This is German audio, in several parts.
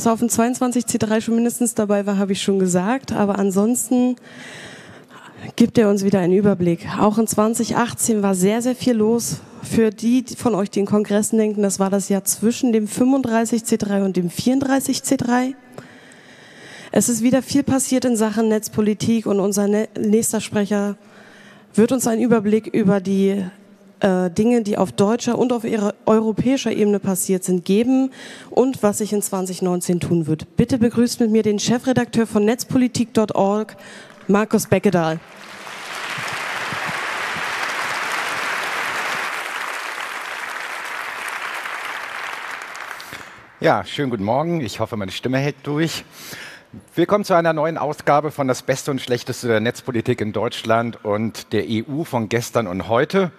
Dass er auf dem 22C3 schon mindestens dabei war, habe ich schon gesagt. Aber ansonsten gibt er uns wieder einen Überblick. Auch in 2018 war sehr, sehr viel los. Für die von euch, die in Kongressen denken, das war das Jahr zwischen dem 35C3 und dem 34C3. Es ist wieder viel passiert in Sachen Netzpolitik und unser ne-, nächster Sprecher wird uns einen Überblick über die äh, Dinge, die auf deutscher und auf europäischer Ebene passiert sind, geben und was sich in 2019 tun wird. Bitte begrüßt mit mir den Chefredakteur von netzpolitik.org, Markus Beckedahl. Ja, schönen guten Morgen. Ich hoffe, meine Stimme hält durch. Willkommen zu einer neuen Ausgabe von Das Beste und Schlechteste der Netzpolitik in Deutschland und der EU von gestern und heute.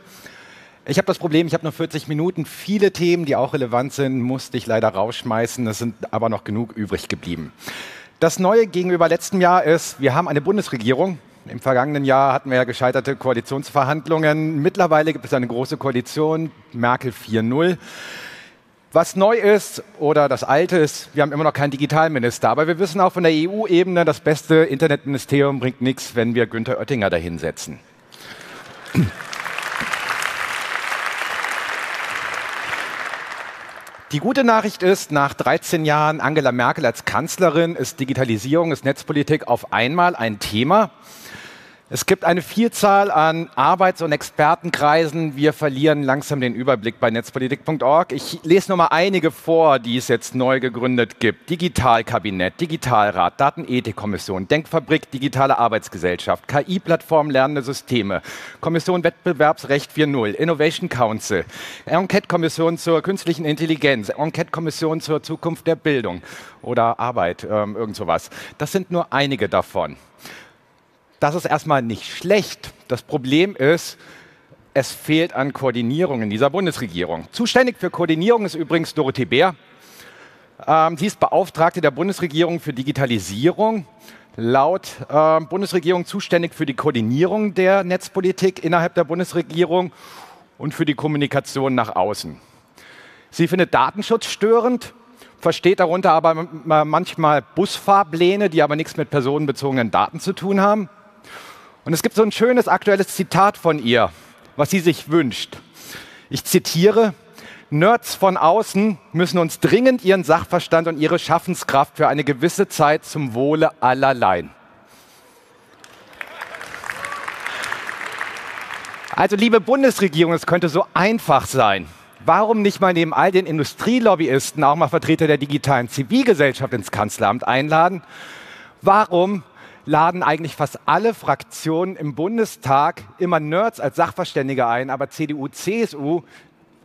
Ich habe das Problem, ich habe nur 40 Minuten. Viele Themen, die auch relevant sind, musste ich leider rausschmeißen. Es sind aber noch genug übrig geblieben. Das Neue gegenüber letztem Jahr ist, wir haben eine Bundesregierung. Im vergangenen Jahr hatten wir ja gescheiterte Koalitionsverhandlungen. Mittlerweile gibt es eine große Koalition, Merkel 4.0. Was neu ist oder das Alte ist, wir haben immer noch keinen Digitalminister. Aber wir wissen auch von der EU-Ebene, das beste Internetministerium bringt nichts, wenn wir Günther Oettinger dahinsetzen. Die gute Nachricht ist, nach 13 Jahren Angela Merkel als Kanzlerin ist Digitalisierung, ist Netzpolitik auf einmal ein Thema. Es gibt eine Vielzahl an Arbeits- und Expertenkreisen. Wir verlieren langsam den Überblick bei netzpolitik.org. Ich lese nur mal einige vor, die es jetzt neu gegründet gibt. Digitalkabinett, Digitalrat, Datenethikkommission, Denkfabrik, Digitale Arbeitsgesellschaft, KI-Plattform Lernende Systeme, Kommission Wettbewerbsrecht 4.0, Innovation Council, Enquete-Kommission zur künstlichen Intelligenz, Enquete-Kommission zur Zukunft der Bildung oder Arbeit, ähm, irgend sowas. Das sind nur einige davon. Das ist erstmal nicht schlecht. Das Problem ist, es fehlt an Koordinierung in dieser Bundesregierung. Zuständig für Koordinierung ist übrigens Dorothee Bär. Ähm, sie ist Beauftragte der Bundesregierung für Digitalisierung. Laut äh, Bundesregierung zuständig für die Koordinierung der Netzpolitik innerhalb der Bundesregierung und für die Kommunikation nach außen. Sie findet Datenschutz störend, versteht darunter aber manchmal Busfahrpläne, die aber nichts mit personenbezogenen Daten zu tun haben. Und es gibt so ein schönes aktuelles Zitat von ihr, was sie sich wünscht. Ich zitiere, Nerds von außen müssen uns dringend ihren Sachverstand und ihre Schaffenskraft für eine gewisse Zeit zum Wohle aller leihen. Also liebe Bundesregierung, es könnte so einfach sein. Warum nicht mal neben all den Industrielobbyisten auch mal Vertreter der digitalen Zivilgesellschaft ins Kanzleramt einladen? Warum laden eigentlich fast alle Fraktionen im Bundestag immer Nerds als Sachverständige ein, aber CDU, CSU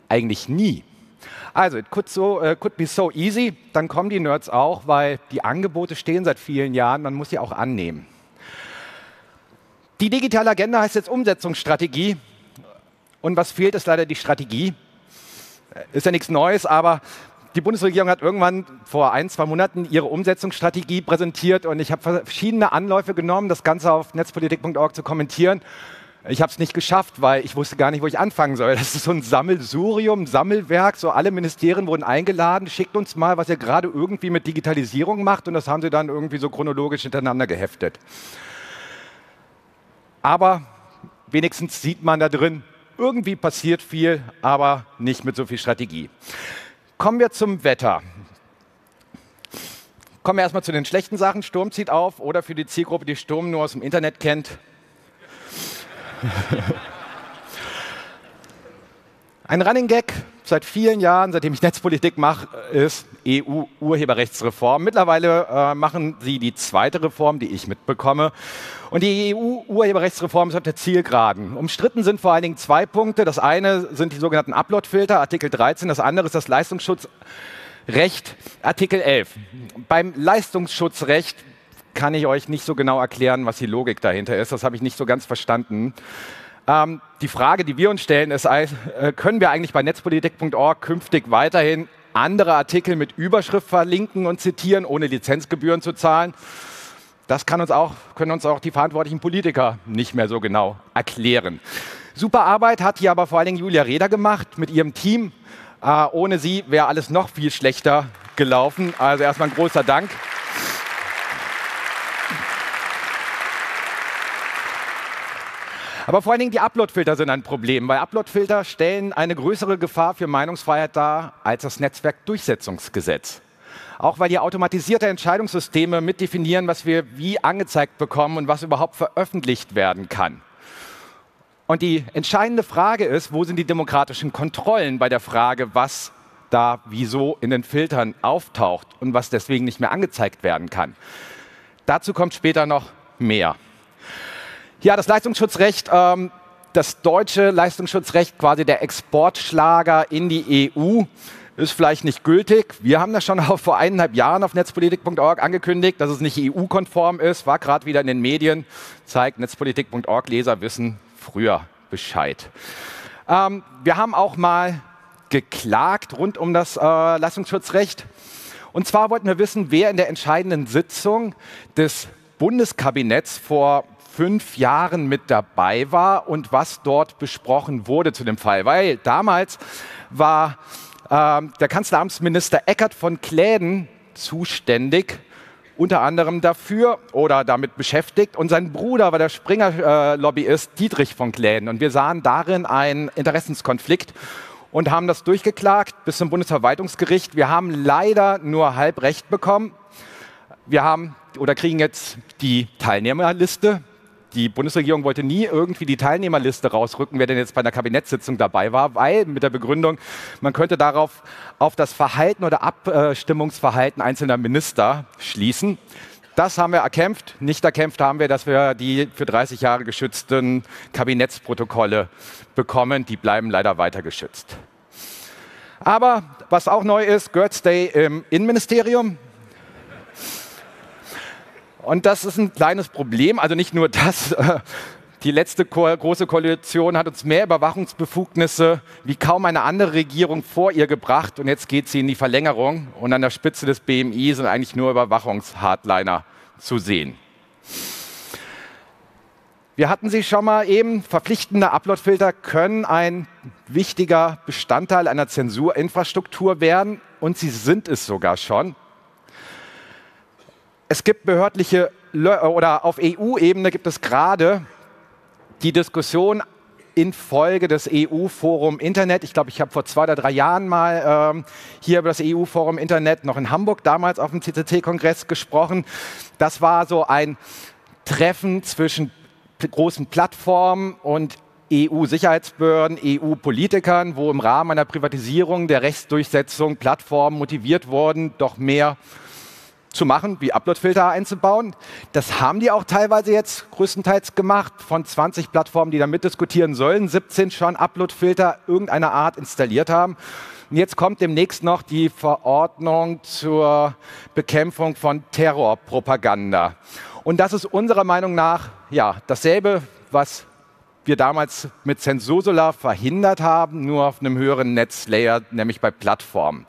eigentlich nie. Also, it could, so, uh, could be so easy. Dann kommen die Nerds auch, weil die Angebote stehen seit vielen Jahren, man muss sie auch annehmen. Die digitale Agenda heißt jetzt Umsetzungsstrategie. Und was fehlt, ist leider die Strategie. Ist ja nichts Neues, aber die Bundesregierung hat irgendwann vor ein, zwei Monaten ihre Umsetzungsstrategie präsentiert und ich habe verschiedene Anläufe genommen, das Ganze auf netzpolitik.org zu kommentieren. Ich habe es nicht geschafft, weil ich wusste gar nicht, wo ich anfangen soll. Das ist so ein Sammelsurium, Sammelwerk. So alle Ministerien wurden eingeladen. Schickt uns mal, was ihr gerade irgendwie mit Digitalisierung macht. Und das haben sie dann irgendwie so chronologisch hintereinander geheftet. Aber wenigstens sieht man da drin, irgendwie passiert viel, aber nicht mit so viel Strategie. Kommen wir zum Wetter. Kommen wir erstmal zu den schlechten Sachen. Sturm zieht auf oder für die Zielgruppe, die Sturm nur aus dem Internet kennt. Ein Running Gag seit vielen Jahren, seitdem ich Netzpolitik mache, ist EU-Urheberrechtsreform. Mittlerweile äh, machen sie die zweite Reform, die ich mitbekomme. Und die EU-Urheberrechtsreform ist auf der Zielgeraden. Umstritten sind vor allen Dingen zwei Punkte. Das eine sind die sogenannten Upload-Filter, Artikel 13. Das andere ist das Leistungsschutzrecht, Artikel 11. Beim Leistungsschutzrecht kann ich euch nicht so genau erklären, was die Logik dahinter ist. Das habe ich nicht so ganz verstanden. Ähm, die Frage, die wir uns stellen, ist, äh, können wir eigentlich bei netzpolitik.org künftig weiterhin andere Artikel mit Überschrift verlinken und zitieren, ohne Lizenzgebühren zu zahlen? Das uns auch, können uns auch die verantwortlichen Politiker nicht mehr so genau erklären. Super Arbeit hat hier aber vor allen Dingen Julia Reda gemacht mit ihrem Team. Äh, ohne sie wäre alles noch viel schlechter gelaufen. Also erstmal ein großer Dank. Aber vor allen Dingen die Uploadfilter sind ein Problem, weil Uploadfilter stellen eine größere Gefahr für Meinungsfreiheit dar als das Netzwerkdurchsetzungsgesetz. Auch weil die automatisierte Entscheidungssysteme mitdefinieren, was wir wie angezeigt bekommen und was überhaupt veröffentlicht werden kann. Und die entscheidende Frage ist, wo sind die demokratischen Kontrollen bei der Frage, was da wieso in den Filtern auftaucht und was deswegen nicht mehr angezeigt werden kann. Dazu kommt später noch mehr. Ja, das Leistungsschutzrecht, ähm, das deutsche Leistungsschutzrecht, quasi der Exportschlager in die EU, ist vielleicht nicht gültig. Wir haben das schon vor eineinhalb Jahren auf netzpolitik.org angekündigt, dass es nicht EU-konform ist, war gerade wieder in den Medien, zeigt netzpolitik.org, Leser wissen früher Bescheid. Ähm, wir haben auch mal geklagt rund um das äh, Leistungsschutzrecht. Und zwar wollten wir wissen, wer in der entscheidenden Sitzung des Bundeskabinetts vor fünf Jahren mit dabei war und was dort besprochen wurde zu dem Fall. Weil damals war äh, der Kanzleramtsminister Eckert von Kläden zuständig unter anderem dafür oder damit beschäftigt. Und sein Bruder war der Springer-Lobbyist äh, Dietrich von Kläden. Und wir sahen darin einen Interessenskonflikt und haben das durchgeklagt bis zum Bundesverwaltungsgericht. Wir haben leider nur halb Recht bekommen. Wir haben oder kriegen jetzt die Teilnehmerliste die Bundesregierung wollte nie irgendwie die Teilnehmerliste rausrücken, wer denn jetzt bei einer Kabinettssitzung dabei war, weil mit der Begründung, man könnte darauf auf das Verhalten oder Abstimmungsverhalten einzelner Minister schließen. Das haben wir erkämpft. Nicht erkämpft haben wir, dass wir die für 30 Jahre geschützten Kabinettsprotokolle bekommen. Die bleiben leider weiter geschützt. Aber was auch neu ist, Girls Day im Innenministerium. Und das ist ein kleines Problem. Also nicht nur das. Die letzte große Koalition hat uns mehr Überwachungsbefugnisse wie kaum eine andere Regierung vor ihr gebracht. Und jetzt geht sie in die Verlängerung. Und an der Spitze des BMI sind eigentlich nur Überwachungshardliner zu sehen. Wir hatten sie schon mal eben. Verpflichtende Uploadfilter können ein wichtiger Bestandteil einer Zensurinfrastruktur werden. Und sie sind es sogar schon es gibt behördliche oder auf EU-Ebene gibt es gerade die Diskussion infolge des EU-Forum Internet. Ich glaube, ich habe vor zwei oder drei Jahren mal ähm, hier über das EU-Forum Internet noch in Hamburg damals auf dem CCC-Kongress gesprochen. Das war so ein Treffen zwischen großen Plattformen und EU-Sicherheitsbehörden, EU-Politikern, wo im Rahmen einer Privatisierung der Rechtsdurchsetzung Plattformen motiviert wurden, doch mehr zu machen, wie Uploadfilter einzubauen. Das haben die auch teilweise jetzt größtenteils gemacht. Von 20 Plattformen, die da mitdiskutieren sollen, 17 schon Uploadfilter irgendeiner Art installiert haben. Und jetzt kommt demnächst noch die Verordnung zur Bekämpfung von Terrorpropaganda. Und das ist unserer Meinung nach ja dasselbe, was wir damals mit Zensursula verhindert haben, nur auf einem höheren Netzlayer, nämlich bei Plattformen.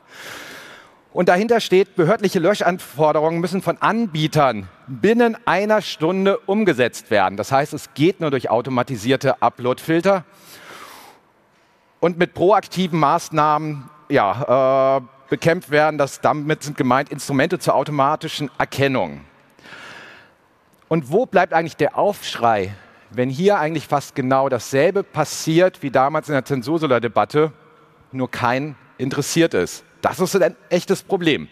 Und dahinter steht, behördliche Löschanforderungen müssen von Anbietern binnen einer Stunde umgesetzt werden. Das heißt, es geht nur durch automatisierte Uploadfilter und mit proaktiven Maßnahmen ja, äh, bekämpft werden. Das, damit sind gemeint Instrumente zur automatischen Erkennung. Und wo bleibt eigentlich der Aufschrei, wenn hier eigentlich fast genau dasselbe passiert wie damals in der Zensursula-Debatte, nur kein interessiert ist? Das ist ein echtes Problem.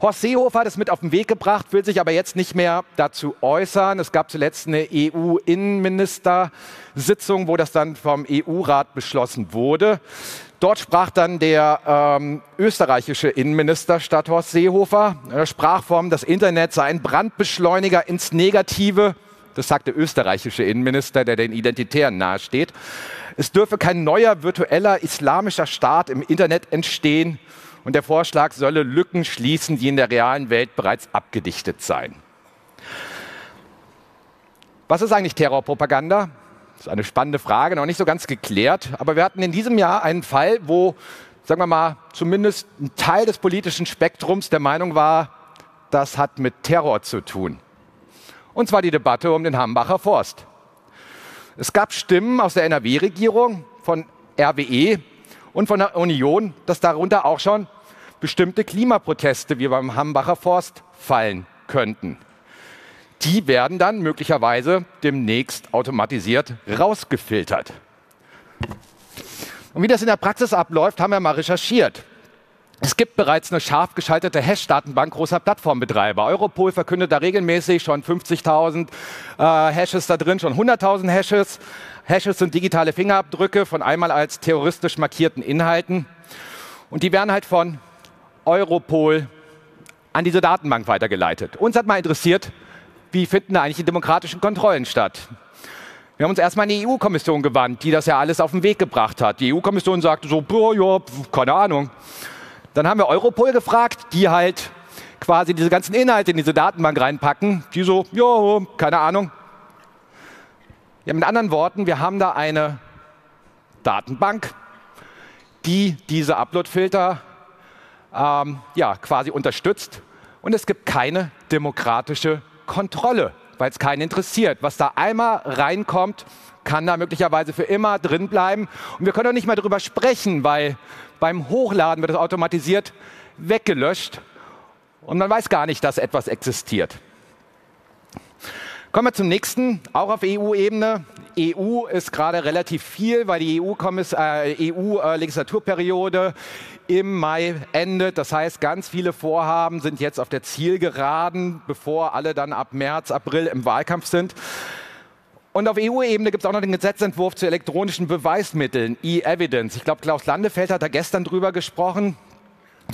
Horst Seehofer hat es mit auf den Weg gebracht, will sich aber jetzt nicht mehr dazu äußern. Es gab zuletzt eine EU-Innenministersitzung, wo das dann vom EU-Rat beschlossen wurde. Dort sprach dann der ähm, österreichische Innenminister statt Horst Seehofer. Er sprach vom, das Internet sei ein Brandbeschleuniger ins Negative. Das sagt der österreichische Innenminister, der den Identitären nahesteht. Es dürfe kein neuer virtueller islamischer Staat im Internet entstehen und der Vorschlag solle Lücken schließen, die in der realen Welt bereits abgedichtet seien. Was ist eigentlich Terrorpropaganda? Das ist eine spannende Frage, noch nicht so ganz geklärt. Aber wir hatten in diesem Jahr einen Fall, wo, sagen wir mal, zumindest ein Teil des politischen Spektrums der Meinung war, das hat mit Terror zu tun. Und zwar die Debatte um den Hambacher Forst. Es gab Stimmen aus der NRW-Regierung, von RWE und von der Union, dass darunter auch schon bestimmte Klimaproteste wie beim Hambacher Forst fallen könnten. Die werden dann möglicherweise demnächst automatisiert rausgefiltert. Und wie das in der Praxis abläuft, haben wir mal recherchiert. Es gibt bereits eine scharf geschaltete Hash-Datenbank großer Plattformbetreiber. Europol verkündet da regelmäßig schon 50.000 äh, Hashes da drin, schon 100.000 Hashes. Hashes sind digitale Fingerabdrücke von einmal als terroristisch markierten Inhalten. Und die werden halt von Europol an diese Datenbank weitergeleitet. Uns hat mal interessiert, wie finden da eigentlich die demokratischen Kontrollen statt? Wir haben uns erstmal an die EU-Kommission gewandt, die das ja alles auf den Weg gebracht hat. Die EU-Kommission sagte so, boah, ja, keine Ahnung. Dann haben wir Europol gefragt, die halt quasi diese ganzen Inhalte in diese Datenbank reinpacken. Die so, ja, keine Ahnung. Ja, mit anderen Worten, wir haben da eine Datenbank, die diese Upload-Filter ähm, ja, quasi unterstützt. Und es gibt keine demokratische Kontrolle, weil es keinen interessiert. Was da einmal reinkommt, kann da möglicherweise für immer drin bleiben. Und wir können auch nicht mehr darüber sprechen, weil beim Hochladen wird es automatisiert weggelöscht und man weiß gar nicht, dass etwas existiert. Kommen wir zum nächsten, auch auf EU-Ebene. EU ist gerade relativ viel, weil die EU-Legislaturperiode äh, äh, im Mai endet. Das heißt, ganz viele Vorhaben sind jetzt auf der Zielgeraden, bevor alle dann ab März, April im Wahlkampf sind. Und auf EU-Ebene gibt es auch noch den Gesetzentwurf zu elektronischen Beweismitteln, E-Evidence. Ich glaube, Klaus Landefeld hat da gestern drüber gesprochen.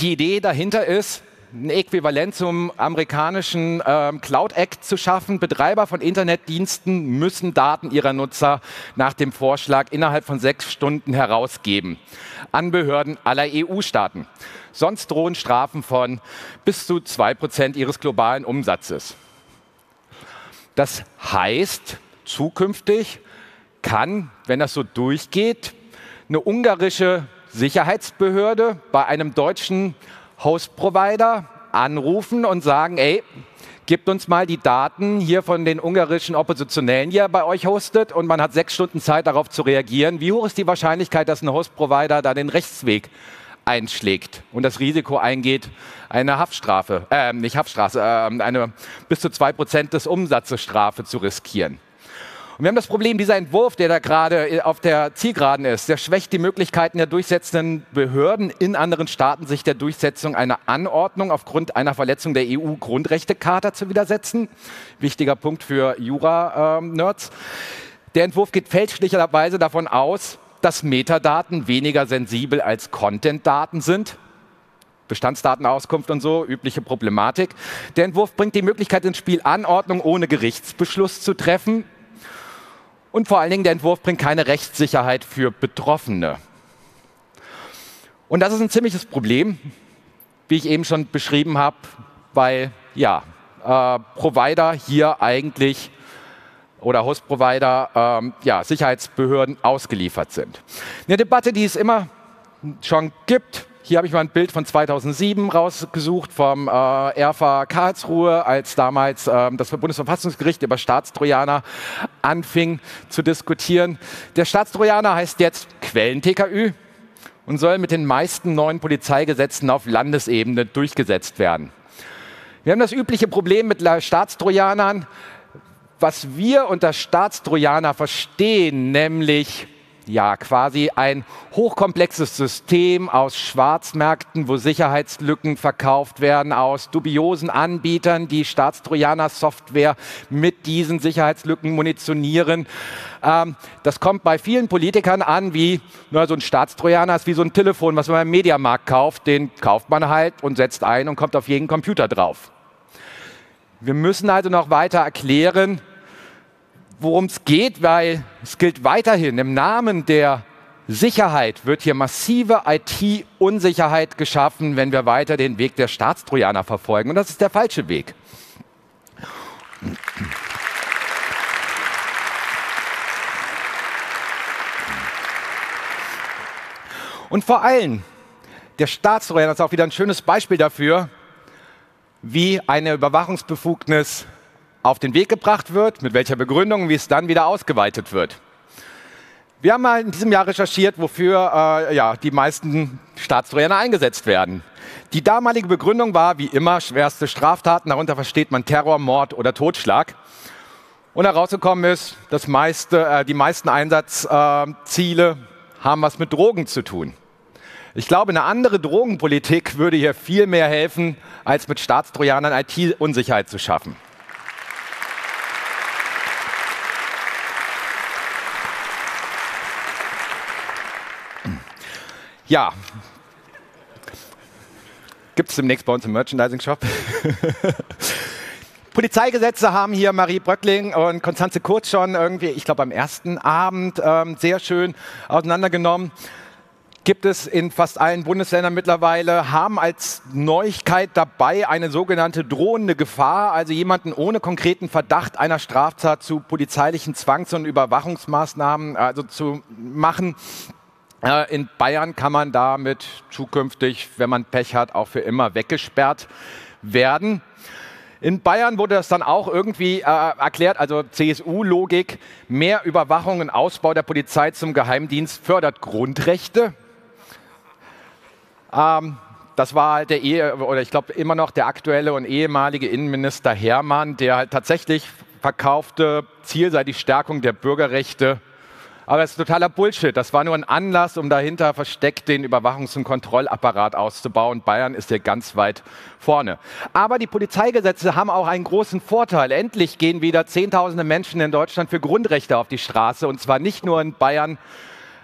Die Idee dahinter ist, ein Äquivalent zum amerikanischen ähm, Cloud Act zu schaffen. Betreiber von Internetdiensten müssen Daten ihrer Nutzer nach dem Vorschlag innerhalb von sechs Stunden herausgeben an Behörden aller EU-Staaten. Sonst drohen Strafen von bis zu zwei Prozent ihres globalen Umsatzes. Das heißt, zukünftig kann, wenn das so durchgeht, eine ungarische Sicherheitsbehörde bei einem deutschen Host-Provider anrufen und sagen, ey, gebt uns mal die Daten hier von den ungarischen Oppositionellen, die ihr bei euch hostet und man hat sechs Stunden Zeit darauf zu reagieren. Wie hoch ist die Wahrscheinlichkeit, dass ein Host-Provider da den Rechtsweg einschlägt und das Risiko eingeht, eine Haftstrafe, äh, nicht Haftstrafe, äh, eine bis zu zwei Prozent des Umsatzes Strafe zu riskieren? Und wir haben das Problem, dieser Entwurf, der da gerade äh, auf der Zielgeraden ist, der schwächt die Möglichkeiten der durchsetzenden Behörden in anderen Staaten, sich der Durchsetzung einer Anordnung aufgrund einer Verletzung der EU-Grundrechtecharta zu widersetzen. Wichtiger Punkt für Jura-Nerds. Der Entwurf geht fälschlicherweise davon aus, dass Metadaten weniger sensibel als Content-Daten sind. Bestandsdatenauskunft und so, übliche Problematik. Der Entwurf bringt die Möglichkeit ins Spiel, Anordnung ohne Gerichtsbeschluss zu treffen. Und vor allen Dingen, der Entwurf bringt keine Rechtssicherheit für Betroffene. Und das ist ein ziemliches Problem, wie ich eben schon beschrieben habe, weil ja, äh, Provider hier eigentlich oder Host-Provider ähm, ja, Sicherheitsbehörden ausgeliefert sind. Eine Debatte, die es immer schon gibt, hier habe ich mal ein Bild von 2007 rausgesucht vom äh, RFA Karlsruhe, als damals äh, das Bundesverfassungsgericht über Staatstrojaner anfing zu diskutieren. Der Staatstrojaner heißt jetzt Quellen-TKÜ und soll mit den meisten neuen Polizeigesetzen auf Landesebene durchgesetzt werden. Wir haben das übliche Problem mit Staatstrojanern, was wir unter Staatstrojaner verstehen, nämlich ja, quasi ein hochkomplexes System aus Schwarzmärkten, wo Sicherheitslücken verkauft werden, aus dubiosen Anbietern, die Staatstrojaner-Software mit diesen Sicherheitslücken munitionieren. Ähm, das kommt bei vielen Politikern an wie, na, so ein Staatstrojaner ist wie so ein Telefon, was man im Mediamarkt kauft. Den kauft man halt und setzt ein und kommt auf jeden Computer drauf. Wir müssen also noch weiter erklären, worum es geht, weil es gilt weiterhin, im Namen der Sicherheit wird hier massive IT-Unsicherheit geschaffen, wenn wir weiter den Weg der Staatstrojaner verfolgen. Und das ist der falsche Weg. Und vor allem, der Staatstrojaner ist auch wieder ein schönes Beispiel dafür, wie eine Wir haben mal in diesem Jahr recherchiert, wofür äh, ja, die meisten Staatstrojaner eingesetzt werden. Die damalige Begründung war, wie immer, schwerste Straftaten, darunter versteht man Terror, Mord oder Totschlag. Und herausgekommen ist, dass meiste, äh, die meisten Einsatzziele äh, haben was mit Drogen zu tun. Ich glaube, eine andere Drogenpolitik würde hier viel mehr helfen, als mit Staatstrojanern IT-Unsicherheit zu schaffen. Ja. Gibt es demnächst bei uns im Merchandising-Shop. Polizeigesetze haben hier Marie Bröckling und Konstanze Kurz schon irgendwie, ich glaube am ersten Abend, ähm, sehr schön auseinandergenommen. Gibt es in fast allen Bundesländern mittlerweile, haben als Neuigkeit dabei eine sogenannte drohende Gefahr, also jemanden ohne konkreten Verdacht einer Straftat zu polizeilichen Zwangs- und Überwachungsmaßnahmen also zu machen. Äh, in Bayern kann man damit zukünftig, wenn man Pech hat, auch für immer weggesperrt werden. In Bayern wurde das dann auch irgendwie äh, erklärt, also CSU-Logik, mehr Überwachung und Ausbau der Polizei zum Geheimdienst fördert Grundrechte. Ähm, das war halt der Ehe, oder ich glaube immer noch der aktuelle und ehemalige Innenminister Hermann, der halt tatsächlich verkaufte, Ziel sei die Stärkung der Bürgerrechte aber es ist totaler Bullshit. Das war nur ein Anlass, um dahinter versteckt den Überwachungs- und Kontrollapparat auszubauen. Bayern ist hier ganz weit vorne. Aber die Polizeigesetze haben auch einen großen Vorteil. Endlich gehen wieder Zehntausende Menschen in Deutschland für Grundrechte auf die Straße. Und zwar nicht nur in Bayern,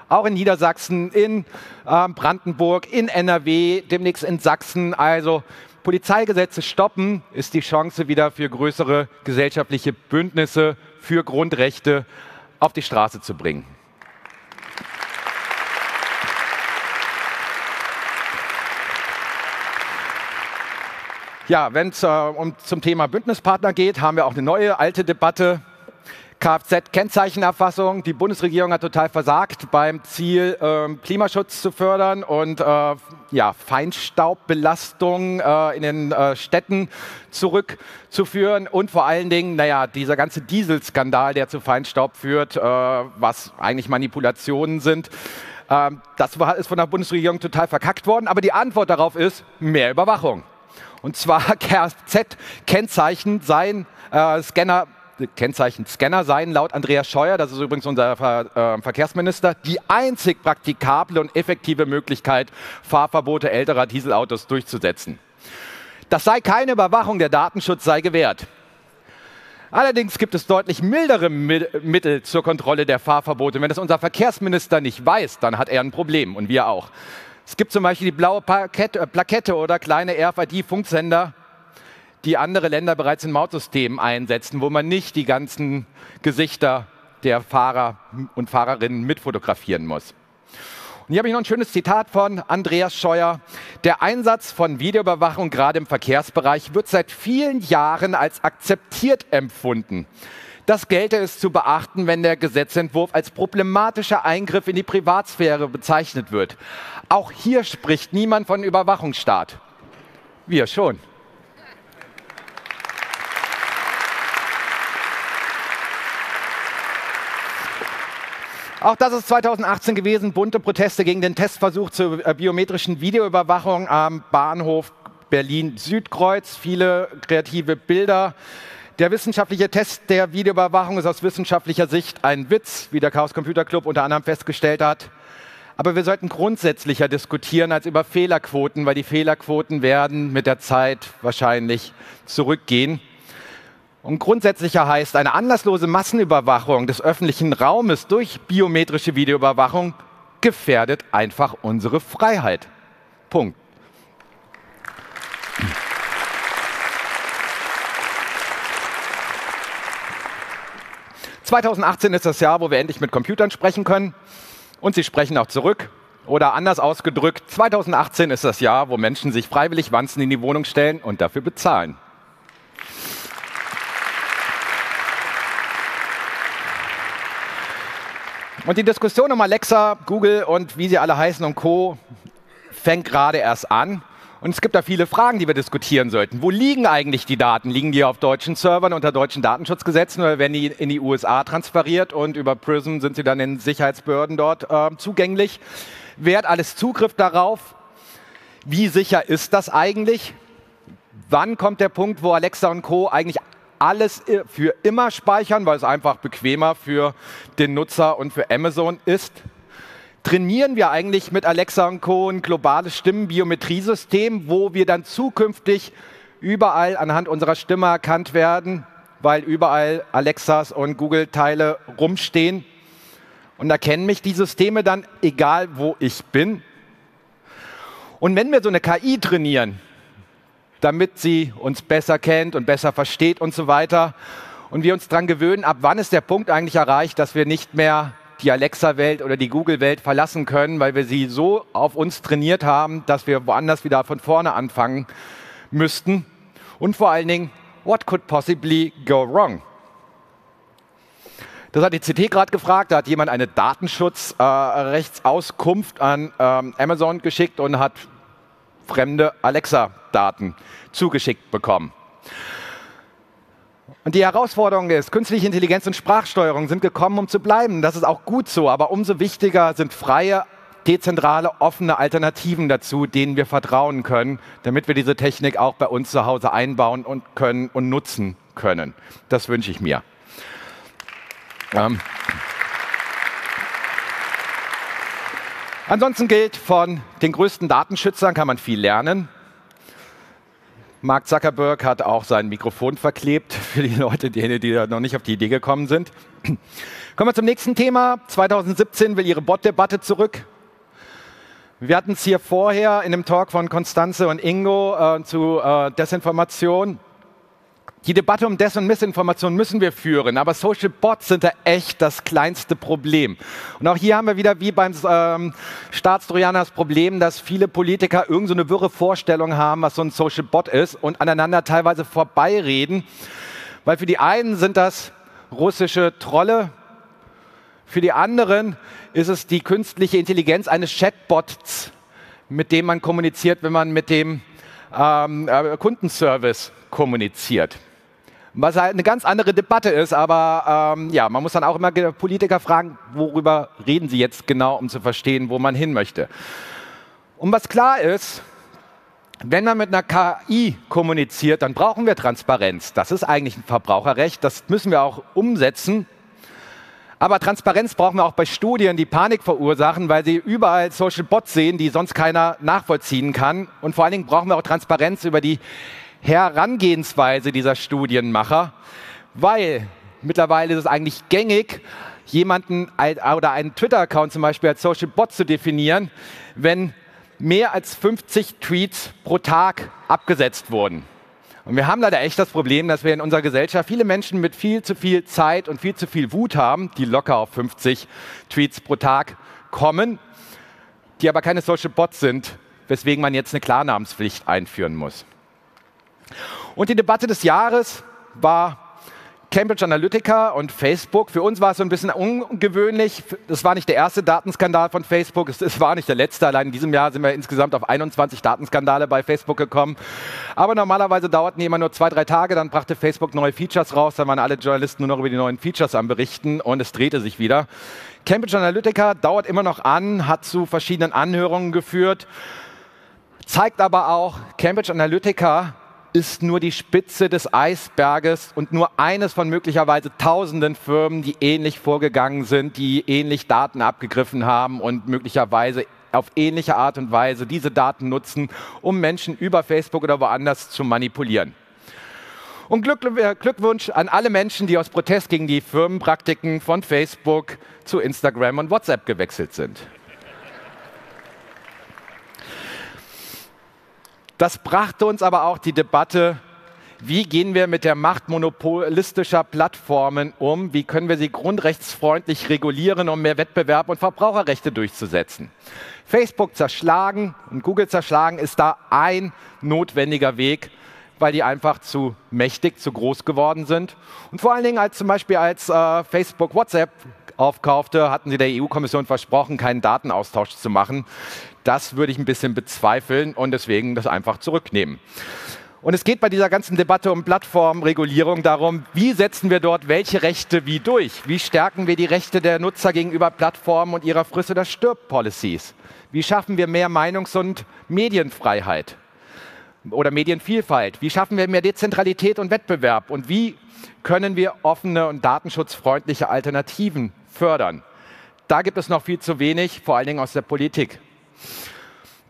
auch in Niedersachsen, in äh, Brandenburg, in NRW, demnächst in Sachsen. Also Polizeigesetze stoppen, ist die Chance wieder für größere gesellschaftliche Bündnisse für Grundrechte auf die Straße zu bringen. Ja, wenn es äh, um, zum Thema Bündnispartner geht, haben wir auch eine neue alte Debatte. Kfz-Kennzeichenerfassung. Die Bundesregierung hat total versagt beim Ziel, äh, Klimaschutz zu fördern und äh, ja, Feinstaubbelastung äh, in den äh, Städten zurückzuführen und vor allen Dingen, naja, dieser ganze Dieselskandal, der zu Feinstaub führt, äh, was eigentlich Manipulationen sind. Ähm, das war, ist von der Bundesregierung total verkackt worden, aber die Antwort darauf ist mehr Überwachung. Und zwar Kfz-Kennzeichen seien äh, Scanner Kennzeichen Scanner seien laut Andreas Scheuer, das ist übrigens unser Ver äh, Verkehrsminister, die einzig praktikable und effektive Möglichkeit, Fahrverbote älterer Dieselautos durchzusetzen. Das sei keine Überwachung, der Datenschutz sei gewährt. Allerdings gibt es deutlich mildere Mittel zur Kontrolle der Fahrverbote. Wenn das unser Verkehrsminister nicht weiß, dann hat er ein Problem und wir auch. Es gibt zum Beispiel die blaue Plakette, Plakette oder kleine RFID-Funksender, die andere Länder bereits in Mautsystemen einsetzen, wo man nicht die ganzen Gesichter der Fahrer und Fahrerinnen mitfotografieren muss. Und hier habe ich noch ein schönes Zitat von Andreas Scheuer. Der Einsatz von Videoüberwachung gerade im Verkehrsbereich wird seit vielen Jahren als akzeptiert empfunden. Das gelte es zu beachten, wenn der Gesetzentwurf als problematischer Eingriff in die Privatsphäre bezeichnet wird. Auch hier spricht niemand von Überwachungsstaat. Wir schon. Auch das ist 2018 gewesen, bunte Proteste gegen den Testversuch zur äh, biometrischen Videoüberwachung am Bahnhof Berlin-Südkreuz. Viele kreative Bilder. Der wissenschaftliche Test der Videoüberwachung ist aus wissenschaftlicher Sicht ein Witz, wie der Chaos Computer Club unter anderem festgestellt hat. Aber wir sollten grundsätzlicher diskutieren als über Fehlerquoten, weil die Fehlerquoten werden mit der Zeit wahrscheinlich zurückgehen. Und grundsätzlicher heißt, eine anlasslose Massenüberwachung des öffentlichen Raumes durch biometrische Videoüberwachung gefährdet einfach unsere Freiheit. Punkt. ...2018 ist das Jahr, wo wir endlich mit Computern sprechen können. Und sie sprechen auch zurück. Oder anders ausgedrückt, 2018 ist das Jahr, wo Menschen sich freiwillig Wanzen in die Wohnung stellen und dafür bezahlen. Und die Diskussion um Alexa, Google und wie sie alle heißen und Co. fängt gerade erst an. Und es gibt da viele Fragen, die wir diskutieren sollten. Wo liegen eigentlich die Daten? Liegen die auf deutschen Servern unter deutschen Datenschutzgesetzen oder werden die in die USA transferiert und über PRISM sind sie dann in Sicherheitsbehörden dort äh, zugänglich? Wer hat alles Zugriff darauf? Wie sicher ist das eigentlich? Wann kommt der Punkt, wo Alexa und Co. eigentlich alles für immer speichern, weil es einfach bequemer für den Nutzer und für Amazon ist? trainieren wir eigentlich mit Alexa und Co. ein globales Stimmenbiometriesystem, wo wir dann zukünftig überall anhand unserer Stimme erkannt werden, weil überall Alexas und Google-Teile rumstehen. Und erkennen mich die Systeme dann, egal wo ich bin. Und wenn wir so eine KI trainieren, damit sie uns besser kennt und besser versteht und so weiter, und wir uns daran gewöhnen, ab wann ist der Punkt eigentlich erreicht, dass wir nicht mehr die Alexa-Welt oder die Google-Welt verlassen können, weil wir sie so auf uns trainiert haben, dass wir woanders wieder von vorne anfangen müssten. Und vor allen Dingen, what could possibly go wrong? Das hat die CT gerade gefragt. Da hat jemand eine Datenschutzrechtsauskunft äh, an ähm, Amazon geschickt und hat fremde Alexa-Daten zugeschickt bekommen. Und die Herausforderung ist, künstliche Intelligenz und Sprachsteuerung sind gekommen, um zu bleiben. Das ist auch gut so, aber umso wichtiger sind freie, dezentrale, offene Alternativen dazu, denen wir vertrauen können, damit wir diese Technik auch bei uns zu Hause einbauen und können und nutzen können. Das wünsche ich mir. Ähm. Ansonsten gilt, von den größten Datenschützern kann man viel lernen. Mark Zuckerberg hat auch sein Mikrofon verklebt für die Leute, die, die noch nicht auf die Idee gekommen sind. Kommen wir zum nächsten Thema. 2017 will ihre Bot-Debatte zurück. Wir hatten es hier vorher in dem Talk von Konstanze und Ingo äh, zu äh, Desinformation. Die Debatte um Des- und Missinformation müssen wir führen, aber Social Bots sind da echt das kleinste Problem. Und auch hier haben wir wieder wie beim ähm, Staatstrojaner das Problem, dass viele Politiker irgendeine so wirre Vorstellung haben, was so ein Social Bot ist und aneinander teilweise vorbeireden, weil für die einen sind das russische Trolle, für die anderen ist es die künstliche Intelligenz eines Chatbots, mit dem man kommuniziert, wenn man mit dem ähm, äh, Kundenservice kommuniziert was halt eine ganz andere Debatte ist. Aber ähm, ja, man muss dann auch immer Politiker fragen, worüber reden sie jetzt genau, um zu verstehen, wo man hin möchte. Und was klar ist, wenn man mit einer KI kommuniziert, dann brauchen wir Transparenz. Das ist eigentlich ein Verbraucherrecht, das müssen wir auch umsetzen. Aber Transparenz brauchen wir auch bei Studien, die Panik verursachen, weil sie überall Social Bots sehen, die sonst keiner nachvollziehen kann. Und vor allen Dingen brauchen wir auch Transparenz über die Herangehensweise dieser Studienmacher, weil mittlerweile ist es eigentlich gängig, jemanden oder einen Twitter-Account zum Beispiel als Social Bot zu definieren, wenn mehr als 50 Tweets pro Tag abgesetzt wurden. Und wir haben leider echt das Problem, dass wir in unserer Gesellschaft viele Menschen mit viel zu viel Zeit und viel zu viel Wut haben, die locker auf 50 Tweets pro Tag kommen, die aber keine Social Bots sind, weswegen man jetzt eine Klarnamenspflicht einführen muss. Und die Debatte des Jahres war Cambridge Analytica und Facebook. Für uns war es so ein bisschen ungewöhnlich. Das war nicht der erste Datenskandal von Facebook. Es, es, war nicht der letzte. Allein in diesem Jahr sind wir insgesamt auf 21 Datenskandale bei Facebook gekommen. Aber normalerweise dauerten die immer nur zwei, drei Tage. Dann brachte Facebook neue Features raus. Dann waren alle Journalisten nur noch über die neuen Features am Berichten und es drehte sich wieder. Cambridge Analytica dauert immer noch an, hat zu verschiedenen Anhörungen geführt, zeigt aber auch, Cambridge Analytica ist nur die Spitze des Eisberges und nur eines von möglicherweise tausenden Firmen, die ähnlich vorgegangen sind, die ähnlich Daten abgegriffen haben und möglicherweise auf ähnliche Art und Weise diese Daten nutzen, um Menschen über Facebook oder woanders zu manipulieren. Und Glückwunsch an alle Menschen, die aus Protest gegen die Firmenpraktiken von Facebook zu Instagram und WhatsApp gewechselt sind. Das brachte uns aber auch die Debatte, wie gehen wir mit der Macht monopolistischer Plattformen um? Wie können wir sie grundrechtsfreundlich regulieren, um mehr Wettbewerb und Verbraucherrechte durchzusetzen? Facebook zerschlagen und Google zerschlagen ist da ein notwendiger Weg, weil die einfach zu mächtig, zu groß geworden sind. Und vor allen Dingen als zum Beispiel als äh, Facebook WhatsApp aufkaufte, hatten sie der EU-Kommission versprochen, keinen Datenaustausch zu machen. Das würde ich ein bisschen bezweifeln und deswegen das einfach zurücknehmen. Und es geht bei dieser ganzen Debatte um Plattformregulierung darum, wie setzen wir dort welche Rechte wie durch? Wie stärken wir die Rechte der Nutzer gegenüber Plattformen und ihrer Friss- oder Stirb-Policies? Wie schaffen wir mehr Meinungs- und Medienfreiheit oder Medienvielfalt? Wie schaffen wir mehr Dezentralität und Wettbewerb? Und wie können wir offene und datenschutzfreundliche Alternativen fördern? Da gibt es noch viel zu wenig, vor allen Dingen aus der Politik.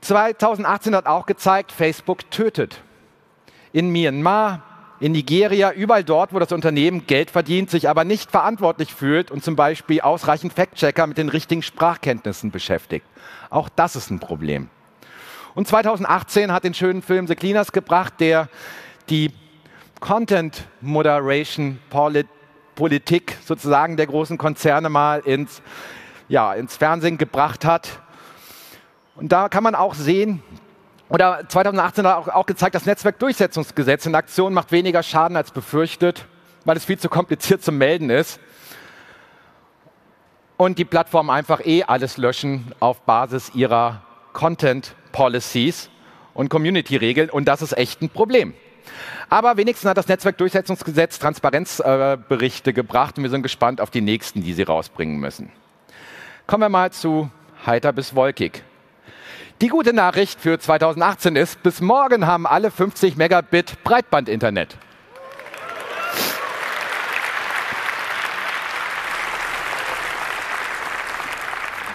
2018 hat auch gezeigt, Facebook tötet in Myanmar, in Nigeria, überall dort, wo das Unternehmen Geld verdient, sich aber nicht verantwortlich fühlt und zum Beispiel ausreichend Fact-Checker mit den richtigen Sprachkenntnissen beschäftigt. Auch das ist ein Problem. Und 2018 hat den schönen Film The Cleaners gebracht, der die Content Moderation Politik sozusagen der großen Konzerne mal ins, ja, ins Fernsehen gebracht hat. Und da kann man auch sehen, oder 2018 hat auch, auch gezeigt, das Netzwerkdurchsetzungsgesetz in Aktion macht weniger Schaden als befürchtet, weil es viel zu kompliziert zu melden ist. Und die Plattformen einfach eh alles löschen auf Basis ihrer Content Policies und Community-Regeln. Und das ist echt ein Problem. Aber wenigstens hat das Netzwerkdurchsetzungsgesetz Transparenzberichte äh, gebracht und wir sind gespannt auf die nächsten, die sie rausbringen müssen. Kommen wir mal zu heiter bis wolkig. Die gute Nachricht für 2018 ist, bis morgen haben alle 50 Megabit Breitbandinternet.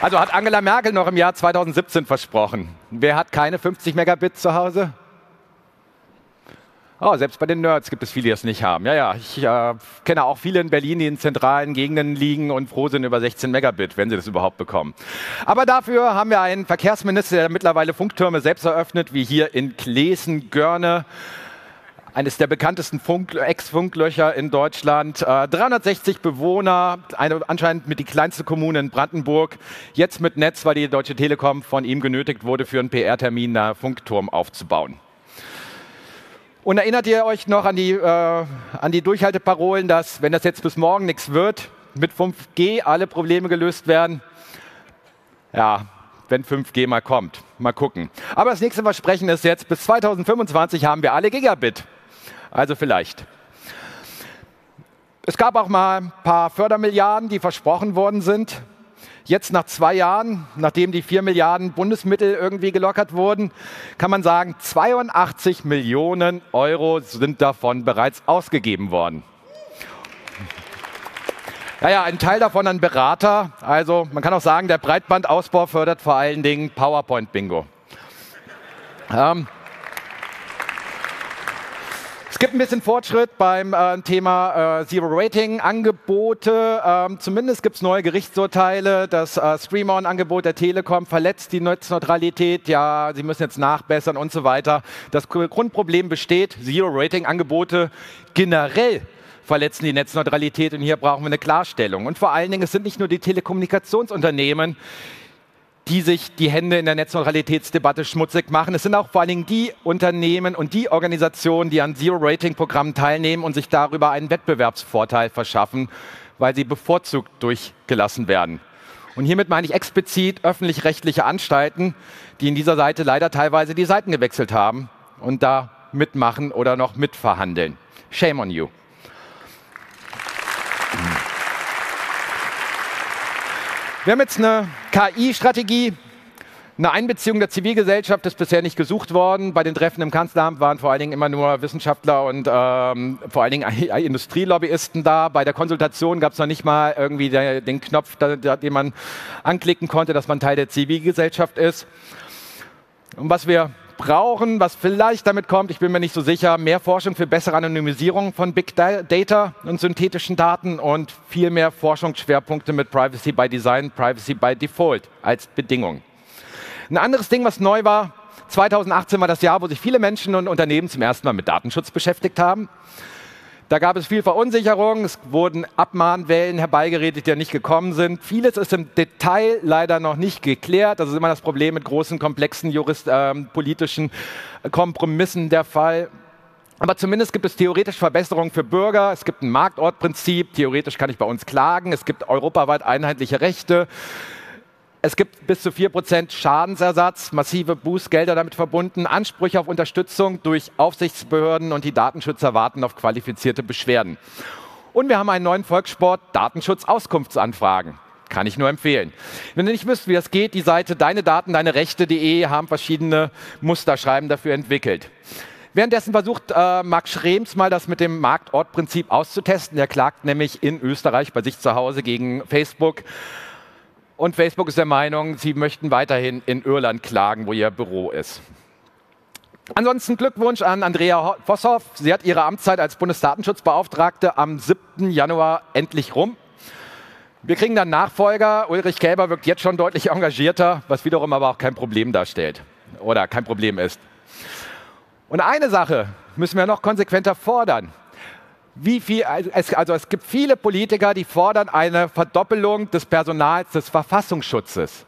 Also hat Angela Merkel noch im Jahr 2017 versprochen. Wer hat keine 50 Megabit zu Hause? Oh, selbst bei den Nerds gibt es viele, die es nicht haben. Ja, ja, ich äh, kenne auch viele in Berlin, die in zentralen Gegenden liegen und froh sind über 16 Megabit, wenn sie das überhaupt bekommen. Aber dafür haben wir einen Verkehrsminister, der mittlerweile Funktürme selbst eröffnet, wie hier in Klesen-Görne eines der bekanntesten Ex-Funklöcher in Deutschland. Äh, 360 Bewohner, eine, anscheinend mit die kleinste Kommune in Brandenburg. Jetzt mit Netz, weil die Deutsche Telekom von ihm genötigt wurde, für einen PR-Termin einen Funkturm aufzubauen. Und erinnert ihr euch noch an die, äh, an die Durchhalteparolen, dass, wenn das jetzt bis morgen nichts wird, mit 5G alle Probleme gelöst werden? Ja, wenn 5G mal kommt. Mal gucken. Aber das nächste Versprechen ist jetzt, bis 2025 haben wir alle Gigabit. Also vielleicht. Es gab auch mal ein paar Fördermilliarden, die versprochen worden sind. Jetzt nach zwei Jahren, nachdem die 4 Milliarden Bundesmittel irgendwie gelockert wurden, kann man sagen, 82 Millionen Euro sind davon bereits ausgegeben worden. Naja, ein Teil davon an Berater. Also man kann auch sagen, der Breitbandausbau fördert vor allen Dingen PowerPoint-Bingo. Ähm, gibt ein bisschen Fortschritt beim äh, Thema äh, Zero Rating Angebote. Ähm, zumindest gibt es neue Gerichtsurteile. Das äh, Stream-On-Angebot der Telekom verletzt die Netzneutralität. Ja, sie müssen jetzt nachbessern und so weiter. Das Grundproblem besteht, Zero Rating Angebote generell verletzen die Netzneutralität und hier brauchen wir eine Klarstellung. Und vor allen Dingen, es sind nicht nur die Telekommunikationsunternehmen, die sich die Hände in der Netzneutralitätsdebatte schmutzig machen. Es sind auch vor allen Dingen die Unternehmen und die Organisationen, die an Zero-Rating-Programmen teilnehmen und sich darüber einen Wettbewerbsvorteil verschaffen, weil sie bevorzugt durchgelassen werden. Und hiermit meine ich explizit öffentlich-rechtliche Anstalten, die in dieser Seite leider teilweise die Seiten gewechselt haben und da mitmachen oder noch mitverhandeln. Shame on you. Wir haben jetzt eine KI-Strategie. Eine Einbeziehung der Zivilgesellschaft ist bisher nicht gesucht worden. Bei den Treffen im Kanzleramt waren vor allen Dingen immer nur Wissenschaftler und ähm, vor allen Dingen Industrielobbyisten da. Bei der Konsultation gab es noch nicht mal irgendwie der, den Knopf, da, den man anklicken konnte, dass man Teil der Zivilgesellschaft ist. Und was wir brauchen, was vielleicht damit kommt, ich bin mir nicht so sicher, mehr Forschung für bessere Anonymisierung von Big Data und synthetischen Daten und viel mehr Forschungsschwerpunkte mit Privacy by Design, Privacy by Default als Bedingung. Ein anderes Ding, was neu war, 2018 war das Jahr, wo sich viele Menschen und Unternehmen zum ersten Mal mit Datenschutz beschäftigt haben. Da gab es viel Verunsicherung, es wurden Abmahnwellen herbeigeredet, die ja nicht gekommen sind. Vieles ist im Detail leider noch nicht geklärt. Das ist immer das Problem mit großen, komplexen jurist, äh, politischen Kompromissen der Fall. Aber zumindest gibt es theoretisch Verbesserungen für Bürger. Es gibt ein Marktortprinzip. Theoretisch kann ich bei uns klagen. Es gibt europaweit einheitliche Rechte. Es gibt bis zu 4% Schadensersatz, massive Bußgelder damit verbunden, Ansprüche auf Unterstützung durch Aufsichtsbehörden und die Datenschützer warten auf qualifizierte Beschwerden. Und wir haben einen neuen Volkssport, Datenschutz-Auskunftsanfragen. Kann ich nur empfehlen. Wenn ihr nicht wisst, wie das geht, die Seite deine Daten, deine Rechte.de haben verschiedene Musterschreiben dafür entwickelt. Währenddessen versucht äh, Max Schrems mal das mit dem Marktortprinzip auszutesten. Er klagt nämlich in Österreich bei sich zu Hause gegen Facebook und Facebook ist der Meinung, sie möchten weiterhin in Irland klagen, wo ihr Büro ist. Ansonsten Glückwunsch an Andrea Vosshoff. Sie hat ihre Amtszeit als Bundesdatenschutzbeauftragte am 7. Januar endlich rum. Wir kriegen dann Nachfolger. Ulrich Kälber wirkt jetzt schon deutlich engagierter, was wiederum aber auch kein Problem darstellt oder kein Problem ist. Und eine Sache müssen wir noch konsequenter fordern wie viel, also es gibt viele Politiker, die fordern eine Verdoppelung des Personals des Verfassungsschutzes.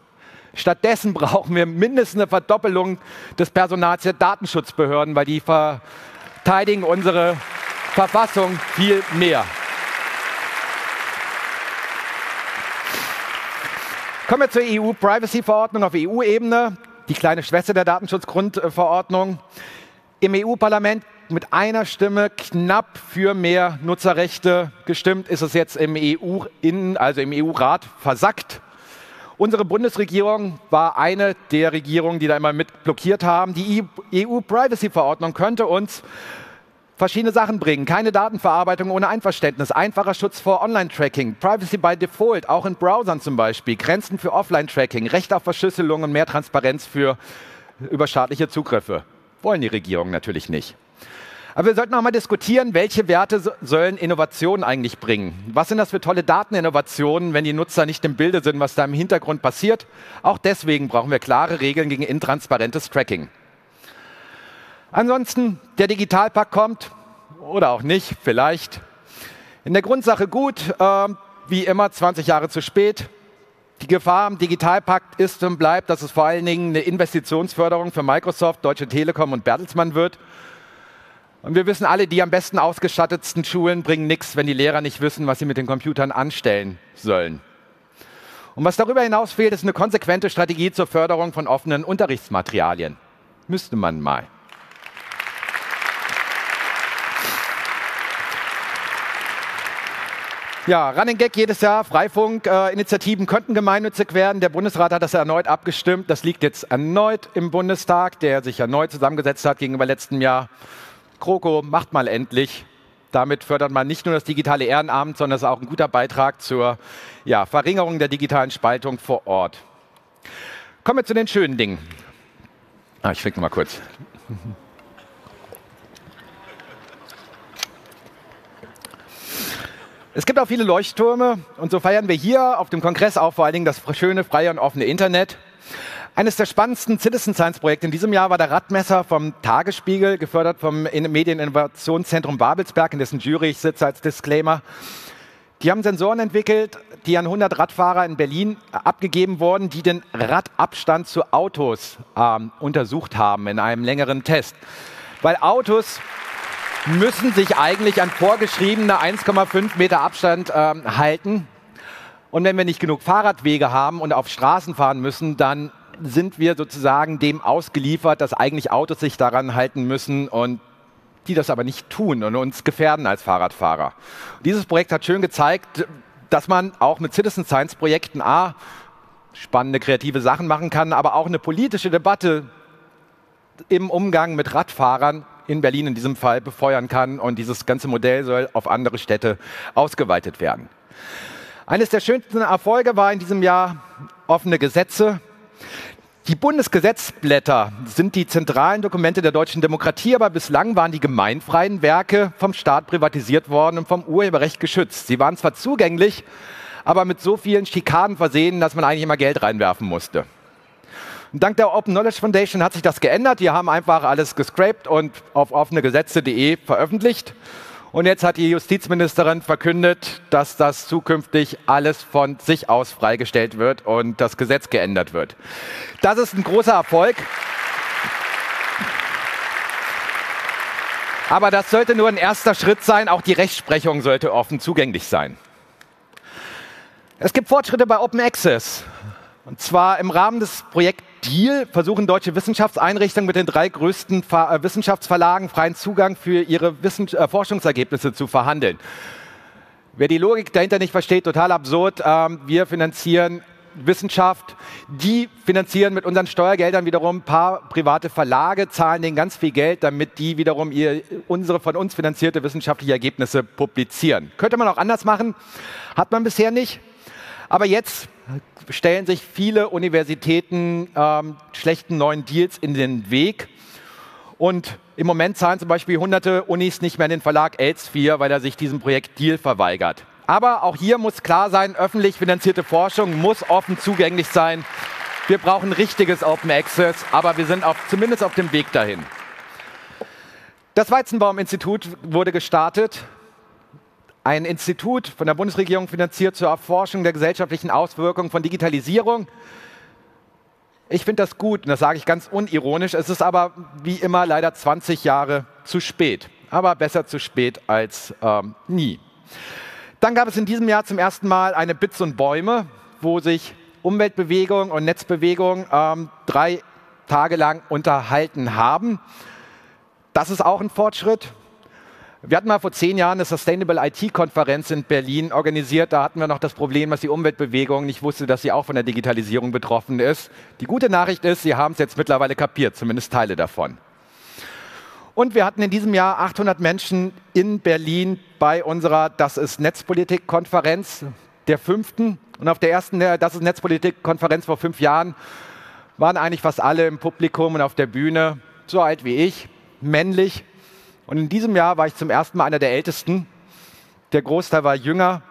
Stattdessen brauchen wir mindestens eine Verdoppelung des Personals der Datenschutzbehörden, weil die verteidigen unsere Verfassung viel mehr. Kommen wir zur EU-Privacy-Verordnung auf EU-Ebene, die kleine Schwester der Datenschutzgrundverordnung. Im EU-Parlament mit einer Stimme knapp für mehr Nutzerrechte gestimmt, ist es jetzt im EU in, also im EU-Rat versackt. Unsere Bundesregierung war eine der Regierungen, die da immer mit blockiert haben. Die EU-Privacy-Verordnung könnte uns verschiedene Sachen bringen. Keine Datenverarbeitung ohne Einverständnis, einfacher Schutz vor Online-Tracking, Privacy by Default, auch in Browsern zum Beispiel, Grenzen für Offline-Tracking, Recht auf Verschlüsselung und mehr Transparenz für überstaatliche Zugriffe. Wollen die Regierungen natürlich nicht. Aber wir sollten auch mal diskutieren, welche Werte sollen Innovationen eigentlich bringen? Was sind das für tolle Dateninnovationen, wenn die Nutzer nicht im Bilde sind, was da im Hintergrund passiert? Auch deswegen brauchen wir klare Regeln gegen intransparentes Tracking. Ansonsten, der Digitalpakt kommt oder auch nicht, vielleicht. In der Grundsache gut, äh, wie immer 20 Jahre zu spät. Die Gefahr am Digitalpakt ist und bleibt, dass es vor allen Dingen eine Investitionsförderung für Microsoft, Deutsche Telekom und Bertelsmann wird und wir wissen alle, die am besten ausgestattetsten Schulen bringen nichts, wenn die Lehrer nicht wissen, was sie mit den Computern anstellen sollen. Und was darüber hinaus fehlt, ist eine konsequente Strategie zur Förderung von offenen Unterrichtsmaterialien. Müsste man mal. Ja, Running Gag jedes Jahr, Freifunk-Initiativen äh, könnten gemeinnützig werden. Der Bundesrat hat das erneut abgestimmt. Das liegt jetzt erneut im Bundestag, der sich erneut zusammengesetzt hat gegenüber letztem Jahr. Kroko, macht mal endlich. Damit fördert man nicht nur das digitale Ehrenamt, sondern es ist auch ein guter Beitrag zur ja, Verringerung der digitalen Spaltung vor Ort. Kommen wir zu den schönen Dingen. Ah, ich trinke mal kurz. Es gibt auch viele Leuchttürme und so feiern wir hier auf dem Kongress auch vor allen Dingen das schöne, freie und offene Internet. Eines der spannendsten Citizen Science Projekte in diesem Jahr war der Radmesser vom Tagesspiegel, gefördert vom Medieninnovationszentrum Babelsberg, in dessen Jury ich sitze als Disclaimer. Die haben Sensoren entwickelt, die an 100 Radfahrer in Berlin abgegeben wurden, die den Radabstand zu Autos äh, untersucht haben in einem längeren Test. Weil Autos müssen sich eigentlich an vorgeschriebene 1,5 Meter Abstand äh, halten. Und wenn wir nicht genug Fahrradwege haben und auf Straßen fahren müssen, dann sind wir sozusagen dem ausgeliefert, dass eigentlich Autos sich daran halten müssen und die das aber nicht tun und uns gefährden als Fahrradfahrer. Dieses Projekt hat schön gezeigt, dass man auch mit Citizen Science Projekten A spannende kreative Sachen machen kann, aber auch eine politische Debatte im Umgang mit Radfahrern in Berlin in diesem Fall befeuern kann und dieses ganze Modell soll auf andere Städte ausgeweitet werden. Eines der schönsten Erfolge war in diesem Jahr offene Gesetze. Die Bundesgesetzblätter sind die zentralen Dokumente der deutschen Demokratie, aber bislang waren die gemeinfreien Werke vom Staat privatisiert worden und vom Urheberrecht geschützt. Sie waren zwar zugänglich, aber mit so vielen Schikanen versehen, dass man eigentlich immer Geld reinwerfen musste. Und dank der Open Knowledge Foundation hat sich das geändert. Die haben einfach alles gescraped und auf offenegesetze.de veröffentlicht. Und jetzt hat die Justizministerin verkündet, dass das zukünftig alles von sich aus freigestellt wird und das Gesetz geändert wird. Das ist ein großer Erfolg. Aber das sollte nur ein erster Schritt sein. Auch die Rechtsprechung sollte offen zugänglich sein. Es gibt Fortschritte bei Open Access. Und zwar im Rahmen des Projekts Deal versuchen deutsche Wissenschaftseinrichtungen mit den drei größten äh, Wissenschaftsverlagen freien Zugang für ihre Wissen äh, Forschungsergebnisse zu verhandeln. Wer die Logik dahinter nicht versteht, total absurd. Ähm, wir finanzieren Wissenschaft, die finanzieren mit unseren Steuergeldern wiederum ein paar private Verlage, zahlen denen ganz viel Geld, damit die wiederum ihr, unsere von uns finanzierte wissenschaftliche Ergebnisse publizieren. Könnte man auch anders machen, hat man bisher nicht. Aber jetzt stellen sich viele Universitäten ähm, schlechten neuen Deals in den Weg. Und im Moment zahlen zum Beispiel hunderte Unis nicht mehr den Verlag Elsevier, weil er sich diesem Projekt Deal verweigert. Aber auch hier muss klar sein, öffentlich finanzierte Forschung muss offen zugänglich sein. Wir brauchen richtiges Open Access, aber wir sind auf, zumindest auf dem Weg dahin. Das Weizenbaum-Institut wurde gestartet ein Institut von der Bundesregierung finanziert zur Erforschung der gesellschaftlichen Auswirkungen von Digitalisierung. Ich finde das gut und das sage ich ganz unironisch. Es ist aber wie immer leider 20 Jahre zu spät. Aber besser zu spät als ähm, nie. Dann gab es in diesem Jahr zum ersten Mal eine Bits und Bäume, wo sich Umweltbewegung und Netzbewegung ähm, drei Tage lang unterhalten haben. Das ist auch ein Fortschritt. Wir hatten mal vor zehn Jahren eine Sustainable IT-Konferenz in Berlin organisiert. Da hatten wir noch das Problem, dass die Umweltbewegung nicht wusste, dass sie auch von der Digitalisierung betroffen ist. Die gute Nachricht ist, sie haben es jetzt mittlerweile kapiert, zumindest Teile davon. Und wir hatten in diesem Jahr 800 Menschen in Berlin bei unserer Das ist Netzpolitik-Konferenz, der fünften. Und auf der ersten Das ist Netzpolitik-Konferenz vor fünf Jahren waren eigentlich fast alle im Publikum und auf der Bühne, so alt wie ich, männlich, und in diesem Jahr war ich zum ersten Mal einer der Ältesten. Der Großteil war jünger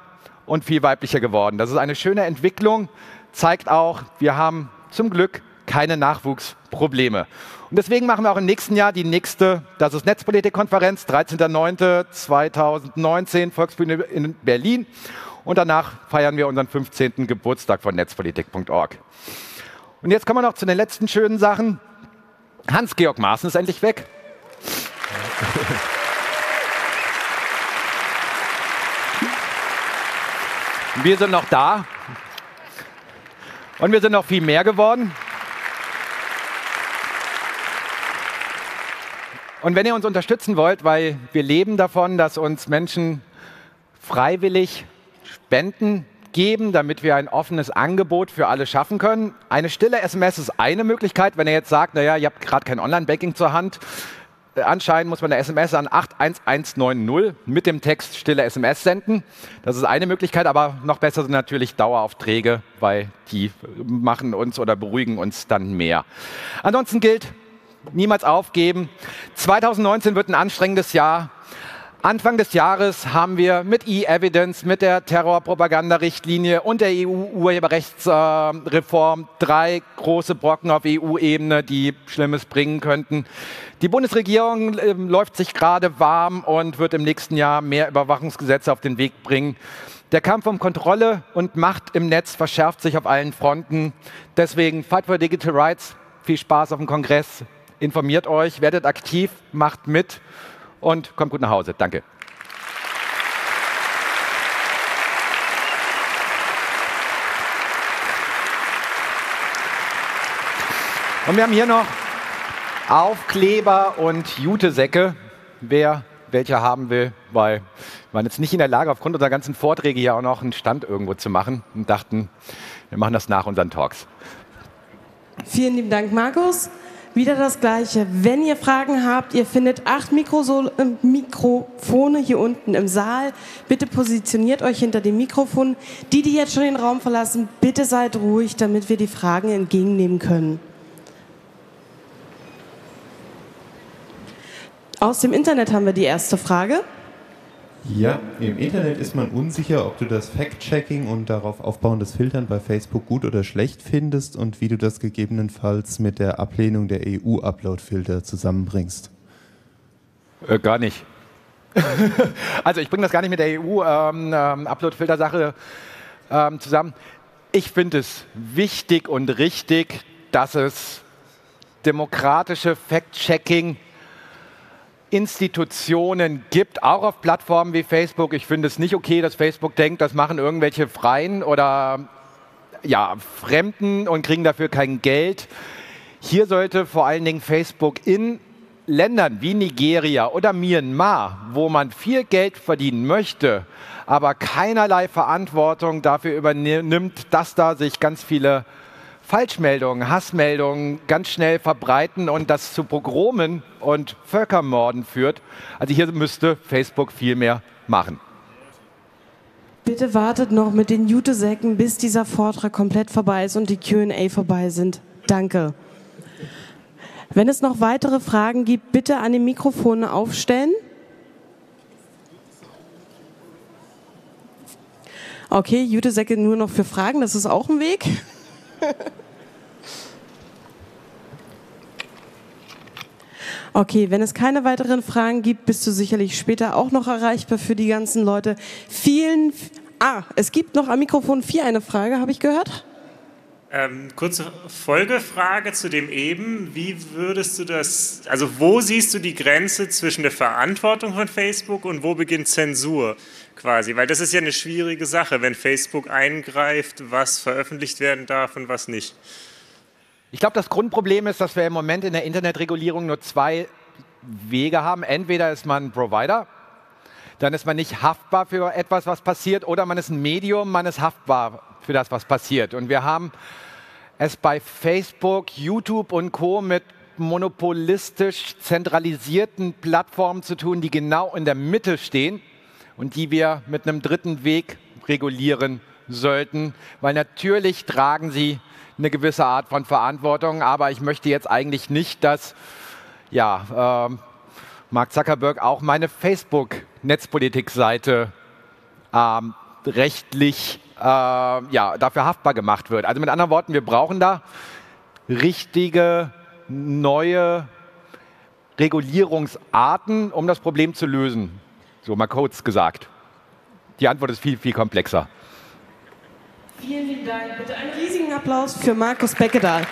und viel weiblicher geworden. Das ist eine schöne Entwicklung, zeigt auch, wir haben zum Glück keine Nachwuchsprobleme. Und deswegen machen wir auch im nächsten Jahr die nächste, das ist Netzpolitikkonferenz, 13.09.2019, Volksbühne in Berlin. Und danach feiern wir unseren 15. Geburtstag von netzpolitik.org. Und jetzt kommen wir noch zu den letzten schönen Sachen. Hans-Georg Maaßen ist endlich weg. Wir sind noch da. Und wir sind noch viel mehr geworden. Und wenn ihr uns unterstützen wollt, weil wir leben davon, dass uns Menschen freiwillig Spenden geben, damit wir ein offenes Angebot für alle schaffen können. Eine stille SMS ist eine Möglichkeit, wenn ihr jetzt sagt, naja, ihr habt gerade kein Online-Banking zur Hand, anscheinend muss man eine SMS an 81190 mit dem Text stille SMS senden. Das ist eine Möglichkeit, aber noch besser sind natürlich Daueraufträge, weil die machen uns oder beruhigen uns dann mehr. Ansonsten gilt, niemals aufgeben. 2019 wird ein anstrengendes Jahr. Anfang des Jahres haben wir mit E-Evidence, mit der Terrorpropagandarichtlinie und der EU-Urheberrechtsreform drei große Brocken auf EU-Ebene, die Schlimmes bringen könnten. Die Bundesregierung äh, läuft sich gerade warm und wird im nächsten Jahr mehr Überwachungsgesetze auf den Weg bringen. Der Kampf um Kontrolle und Macht im Netz verschärft sich auf allen Fronten. Deswegen Fight for Digital Rights. Viel Spaß auf dem Kongress. Informiert euch, werdet aktiv, macht mit und kommt gut nach Hause. Danke. Und wir haben hier noch Aufkleber und Jutesäcke. Wer welche haben will, weil wir waren jetzt nicht in der Lage, aufgrund unserer ganzen Vorträge hier auch noch einen Stand irgendwo zu machen und dachten, wir machen das nach unseren Talks. Vielen lieben Dank, Markus. Wieder das Gleiche. Wenn ihr Fragen habt, ihr findet acht Mikrosol äh, Mikrofone hier unten im Saal. Bitte positioniert euch hinter dem Mikrofon. Die, die jetzt schon den Raum verlassen, bitte seid ruhig, damit wir die Fragen entgegennehmen können. Aus dem Internet haben wir die erste Frage. Ja, im Internet ist man unsicher, ob du das Fact-Checking und darauf aufbauendes Filtern bei Facebook gut oder schlecht findest und wie du das gegebenenfalls mit der Ablehnung der EU-Upload-Filter zusammenbringst. Äh, gar nicht. also ich bringe das gar nicht mit der EU-Upload-Filter-Sache ähm, ähm, zusammen. Ich finde es wichtig und richtig, dass es demokratische Fact-Checking Institutionen gibt, auch auf Plattformen wie Facebook. Ich finde es nicht okay, dass Facebook denkt, das machen irgendwelche Freien oder ja, Fremden und kriegen dafür kein Geld. Hier sollte vor allen Dingen Facebook in Ländern wie Nigeria oder Myanmar, wo man viel Geld verdienen möchte, aber keinerlei Verantwortung dafür übernimmt, dass da sich ganz viele Falschmeldungen, Hassmeldungen ganz schnell verbreiten und das zu Pogromen und Völkermorden führt. Also hier müsste Facebook viel mehr machen. Bitte wartet noch mit den Jutesäcken, bis dieser Vortrag komplett vorbei ist und die Q&A vorbei sind. Danke. Wenn es noch weitere Fragen gibt, bitte an die Mikrofone aufstellen. Okay, Jutesäcke nur noch für Fragen, das ist auch ein Weg. Okay, wenn es keine weiteren Fragen gibt, bist du sicherlich später auch noch erreichbar für die ganzen Leute. Vielen. Ah, es gibt noch am Mikrofon 4 eine Frage, habe ich gehört? Ähm, kurze Folgefrage zu dem eben. Wie würdest du das, also wo siehst du die Grenze zwischen der Verantwortung von Facebook und wo beginnt Zensur quasi? Weil das ist ja eine schwierige Sache, wenn Facebook eingreift, was veröffentlicht werden darf und was nicht. Ich glaube, das Grundproblem ist, dass wir im Moment in der Internetregulierung nur zwei Wege haben. Entweder ist man Provider, dann ist man nicht haftbar für etwas, was passiert, oder man ist ein Medium, man ist haftbar für das, was passiert. Und wir haben es bei Facebook, YouTube und Co. mit monopolistisch zentralisierten Plattformen zu tun, die genau in der Mitte stehen und die wir mit einem dritten Weg regulieren sollten, weil natürlich tragen sie eine gewisse Art von Verantwortung, aber ich möchte jetzt eigentlich nicht, dass ja, äh, Mark Zuckerberg auch meine Facebook-Netzpolitik-Seite äh, rechtlich äh, ja, dafür haftbar gemacht wird. Also mit anderen Worten, wir brauchen da richtige neue Regulierungsarten, um das Problem zu lösen. So mal kurz gesagt. Die Antwort ist viel, viel komplexer. Vielen lieben Dank. Bitte einen riesigen Applaus für Markus Beckedahl.